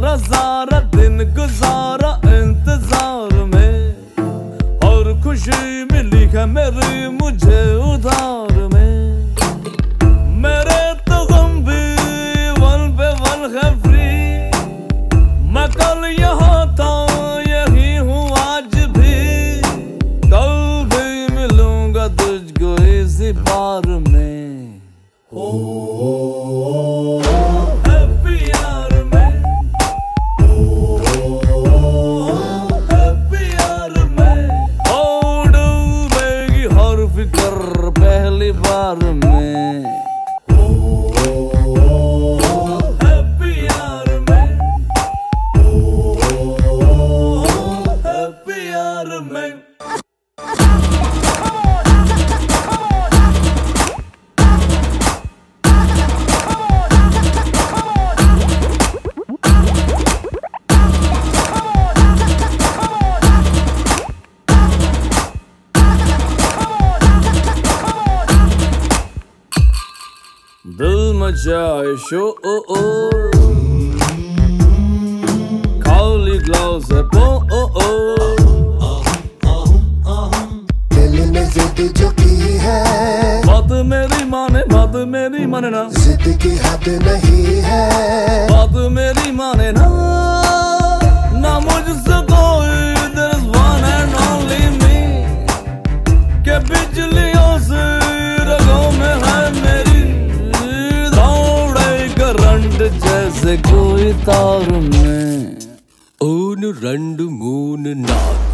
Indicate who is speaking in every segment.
Speaker 1: सारा सारा दिन गुजारा इंतज़ार में। और खुशी मिली है मेरी मुझे उधार में। मेरे तो गम भी वन पे वन है फ्री मैं कल यहाँ था यही हूँ आज भी। कल भी मिलूँगा तुझको इसी बार में। ओ, ओ, ओ में दिल मचाए शोर खाली ग्लास है पो ओ ओ
Speaker 2: दिल ने जिद जो की है
Speaker 1: बात मेरी माने बात मेरी माने ना
Speaker 2: जिद की हद नहीं है
Speaker 1: കോഴി താറുമേ
Speaker 3: ഒന്ന് രണ്ട് മൂന്ന് നാല്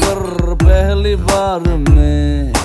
Speaker 1: कर पहली बार में